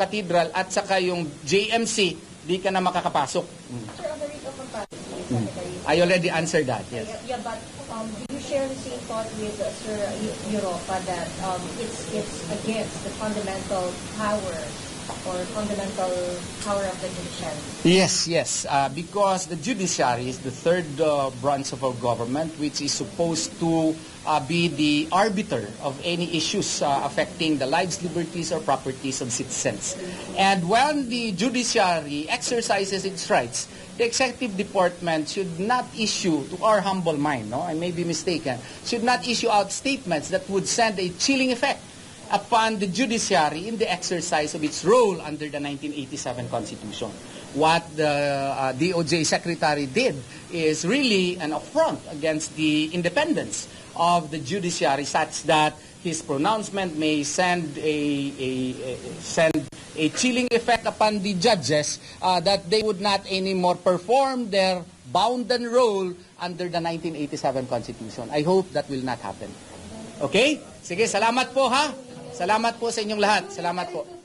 cathedral at saka yung JMC, di ka na makakapasok. Capacity, Secretary. I already answered that, yes. Yeah, but um, do you share the same thought with uh, Sir Eu- Europa that um, it's it's against the fundamental power or fundamental power of the judiciary? Yes, yes. Uh, because the judiciary is the third uh, branch of our government, which is supposed to uh, be the arbiter of any issues uh, affecting the lives, liberties, or properties of citizens. And when the judiciary exercises its rights, the executive department should not issue, to our humble mind, no, I may be mistaken, should not issue out statements that would send a chilling effect upon the judiciary in the exercise of its role under the 1987 Constitution. What the uh, DOJ Secretary did is really an affront against the independence of the judiciary such that his pronouncement may send a, a, a send a chilling effect upon the judges uh, that they would not anymore perform their bounden role under the 1987 Constitution. I hope that will not happen. Okay? Sige, salamat po ha. Salamat po sa inyong lahat. Salamat po.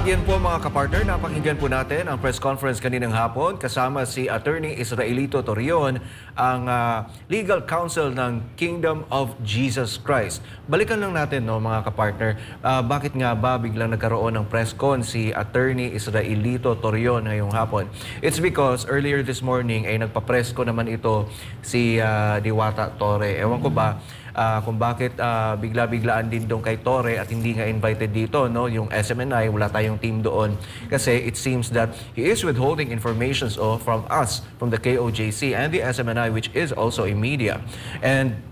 At yan po mga kapartner, napakinggan po natin ang press conference kaninang hapon kasama si Attorney Israelito Torion, ang ah, legal counsel ng Kingdom of Jesus Christ. Balikan lang natin no mga kapartner, ah, bakit nga ba biglang nagkaroon ng press con si Attorney Israelito Torion ngayong hapon? It's because earlier this morning ay nagpa-press ko naman ito si ah, Diwata Torre. Ewan ko ba ah, kung bakit ah, bigla-biglaan din doon kay Torre at hindi nga invited dito, no? Yung SMNI, wala tayong team doon. Kasi it seems that he is withholding informations oh, from us, from the KOJC and the SMNI, which is also a media. And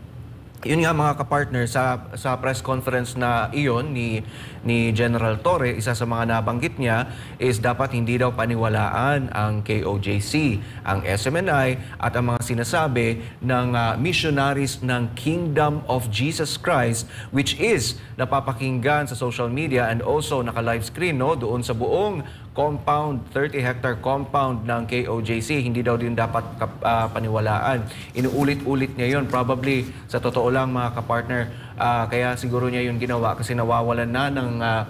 yun nga mga kapartner sa sa press conference na iyon ni ni General Torre isa sa mga nabanggit niya is dapat hindi daw paniwalaan ang KOJC ang SMNI at ang mga sinasabi ng ah, missionaries ng Kingdom of Jesus Christ which is napapakinggan sa social media and also naka live screen no doon sa buong compound 30 hectare compound ng KOJC hindi daw din dapat ah, paniwalaan inuulit-ulit niya yon probably sa totoo lang mga kapartner ah, kaya siguro niya yun ginawa kasi nawawalan na ng ah,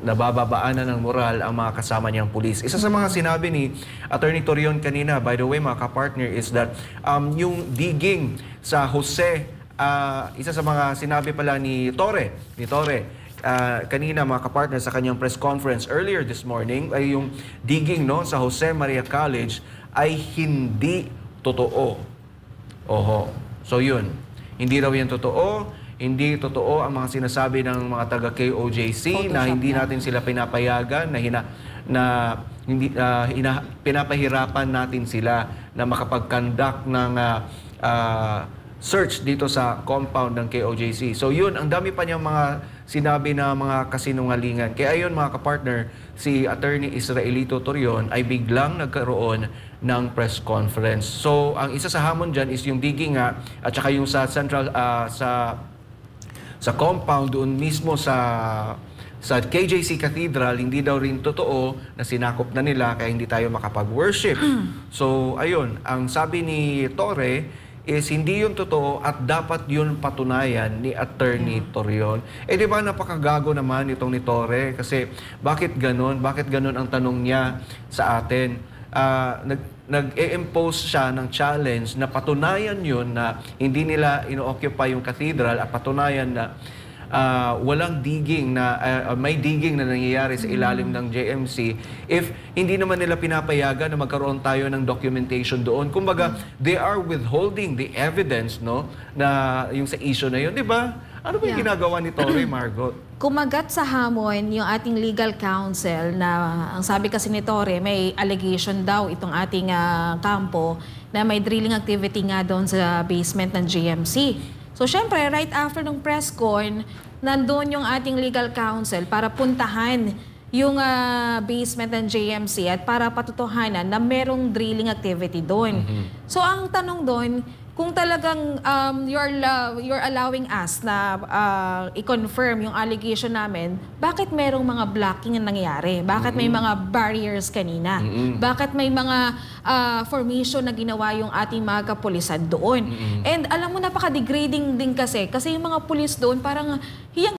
nabababaanan ng moral ang mga kasama niyang pulis. Isa sa mga sinabi ni Attorney Torion kanina, by the way mga kapartner, is that um, yung digging sa Jose, ah, isa sa mga sinabi pala ni Torre, ni Torre, ah, kanina mga kapartner sa kanyang press conference earlier this morning ay yung digging no sa Jose Maria College ay hindi totoo. Oho. So yun. Hindi raw yan totoo. Hindi totoo ang mga sinasabi ng mga taga KOJC na hindi natin sila pinapayagan na hina, na hindi ah, hina- pinapahirapan natin sila na makapag-conduct ng ah, ah, search dito sa compound ng KOJC. So yun, ang dami pa niyang mga sinabi na mga kasinungalingan. Kaya yun mga kapartner, si Attorney Israelito Torion ay biglang nagkaroon ng press conference. So ang isa sa hamon dyan is yung digging nga at saka yung sa central ah, sa sa compound doon mismo sa sa KJC Cathedral, hindi daw rin totoo na sinakop na nila kaya hindi tayo makapag-worship. so, ayun, ang sabi ni Torre is hindi yun totoo at dapat yun patunayan ni Attorney Torion. Eh di ba napakagago naman itong ni Torre kasi bakit ganun? Bakit ganun ang tanong niya sa atin? Ah, nag nag-e-impose siya ng challenge na patunayan yun na hindi nila ino-occupy yung cathedral at patunayan na ah, walang digging na ah, may digging na nangyayari sa ilalim ng JMC if hindi naman nila pinapayagan na magkaroon tayo ng documentation doon kumbaga they are withholding the evidence no na yung sa issue na yun di ba ano ba yung Yeah. ginagawa ni Torre Margot Kumagat sa hamon yung ating legal counsel na ang sabi kasi ni Torre may allegation daw itong ating ah, kampo na may drilling activity nga doon sa basement ng GMC. So syempre right after ng press con, nandun yung ating legal counsel para puntahan yung ah, basement ng JMC at para patutuhanan na merong drilling activity doon. So ang tanong doon, kung talagang um, you're, you're allowing us na ah, i-confirm yung allegation namin, bakit merong mga blocking na nangyayari? Bakit may mga barriers kanina? Bakit may mga ah, formation na ginawa yung ating mga kapulisan doon? And alam mo, napaka-degrading din kasi, kasi yung mga pulis doon parang hiyang